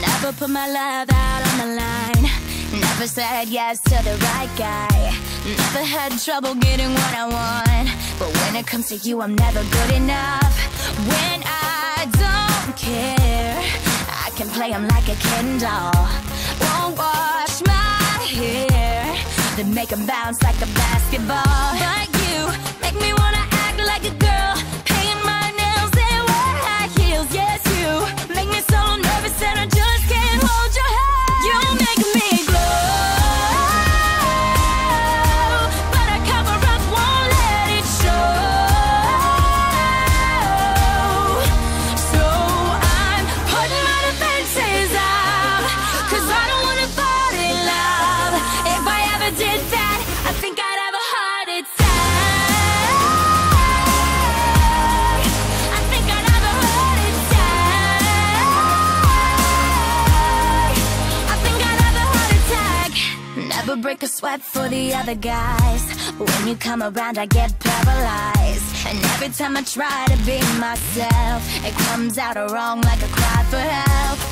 Never put my love out on the line. Never said yes to the right guy. Never had trouble getting what I want. But when it comes to you, I'm never good enough. When I don't care, I can play him like a Ken doll. Then make him bounce like a basketball. Never break a sweat for the other guys. When you come around, I get paralyzed. And every time I try to be myself, it comes out wrong like a cry for help.